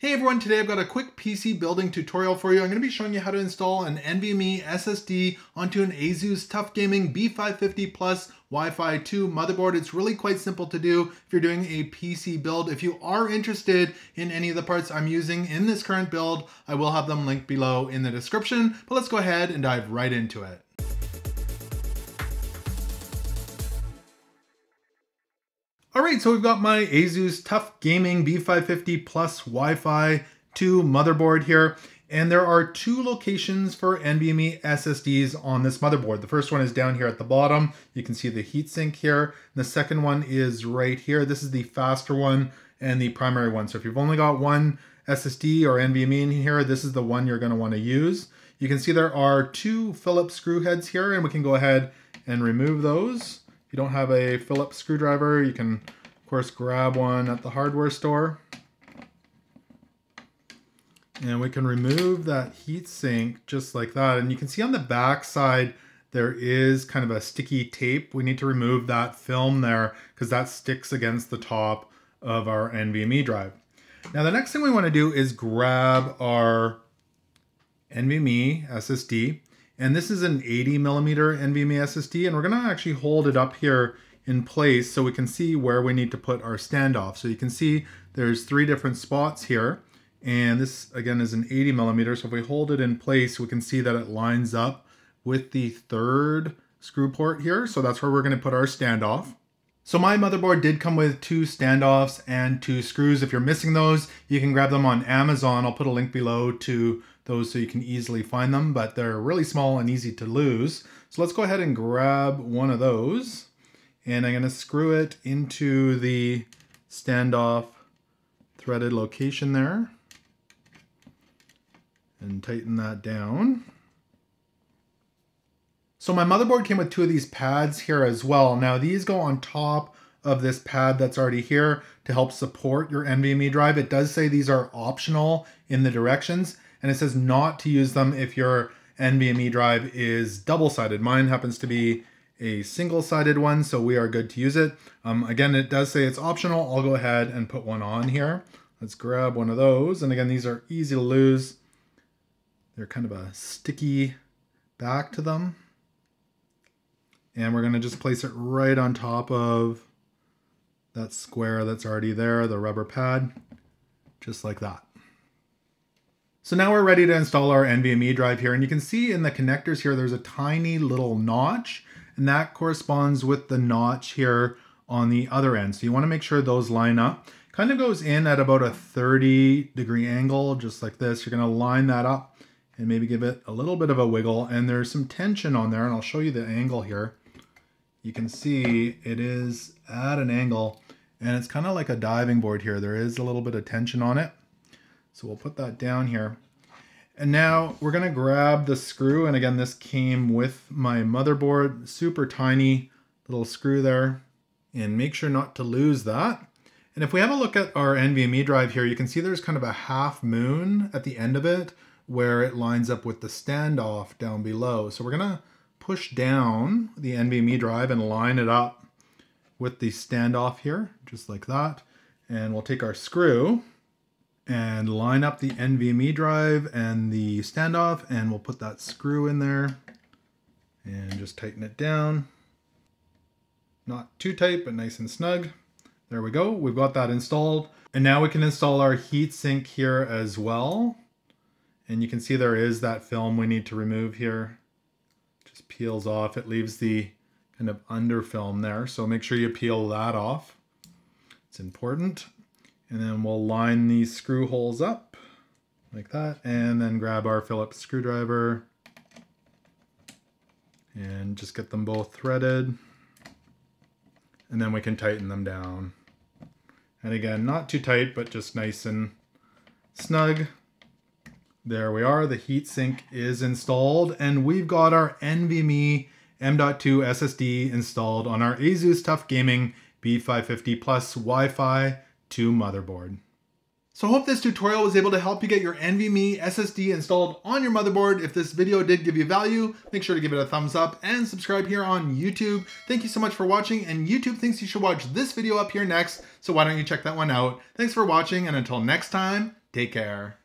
Hey everyone, today I've got a quick PC building tutorial for you. I'm going to be showing you how to install an NVMe SSD onto an Asus Tuf Gaming B550 Plus Wi-Fi 2 motherboard. It's really quite simple to do if you're doing a PC build. If you are interested in any of the parts I'm using in this current build, I will have them linked below in the description, but let's go ahead and dive right into it. All right, so we've got my Asus Tuf Gaming B550 Plus Wi-Fi 2 motherboard here. And there are two locations for NVMe SSDs on this motherboard. The first one is down here at the bottom. You can see the heatsink here. The second one is right here. This is the faster one and the primary one. So if you've only got one SSD or NVMe in here, this is the one you're gonna wanna use. You can see there are two Phillips screw heads here and we can go ahead and remove those. If you don't have a Phillips screwdriver, you can, of course, grab one at the hardware store. And we can remove that heat sink just like that. And you can see on the back side, there is kind of a sticky tape. We need to remove that film there because that sticks against the top of our NVMe drive. Now the next thing we want to do is grab our NVMe SSD and this is an 80 millimeter NVMe SSD, and we're gonna actually hold it up here in place so we can see where we need to put our standoff. So you can see there's three different spots here, and this again is an 80 millimeter. So if we hold it in place, we can see that it lines up with the third screw port here. So that's where we're gonna put our standoff. So my motherboard did come with two standoffs and two screws. If you're missing those, you can grab them on Amazon. I'll put a link below to those so you can easily find them, but they're really small and easy to lose. So let's go ahead and grab one of those and I'm gonna screw it into the standoff threaded location there and tighten that down. So my motherboard came with two of these pads here as well. Now these go on top of this pad that's already here to help support your NVMe drive. It does say these are optional in the directions and it says not to use them if your NVMe drive is double-sided. Mine happens to be a single-sided one, so we are good to use it. Um, again, it does say it's optional. I'll go ahead and put one on here. Let's grab one of those. And again, these are easy to lose. They're kind of a sticky back to them. And we're gonna just place it right on top of that square that's already there, the rubber pad, just like that. So now we're ready to install our NVMe drive here. And you can see in the connectors here, there's a tiny little notch and that corresponds with the notch here on the other end. So you wanna make sure those line up. Kind of goes in at about a 30 degree angle, just like this. You're gonna line that up and maybe give it a little bit of a wiggle. And there's some tension on there and I'll show you the angle here. You can see it is at an angle and it's kind of like a diving board here. There is a little bit of tension on it. So we'll put that down here. And now we're gonna grab the screw. And again, this came with my motherboard, super tiny little screw there. And make sure not to lose that. And if we have a look at our NVMe drive here, you can see there's kind of a half moon at the end of it where it lines up with the standoff down below. So we're gonna push down the NVMe drive and line it up with the standoff here, just like that. And we'll take our screw and line up the NVMe drive and the standoff and we'll put that screw in there and just tighten it down. Not too tight, but nice and snug. There we go, we've got that installed. And now we can install our heatsink here as well. And you can see there is that film we need to remove here. Peels off, it leaves the kind of under film there. So make sure you peel that off. It's important. And then we'll line these screw holes up like that and then grab our Phillips screwdriver and just get them both threaded and then we can tighten them down. And again, not too tight, but just nice and snug. There we are, the heatsink is installed and we've got our NVMe M.2 SSD installed on our Asus Tuf Gaming B550 Plus Wi-Fi 2 motherboard. So I hope this tutorial was able to help you get your NVMe SSD installed on your motherboard. If this video did give you value, make sure to give it a thumbs up and subscribe here on YouTube. Thank you so much for watching and YouTube thinks you should watch this video up here next, so why don't you check that one out. Thanks for watching and until next time, Take care.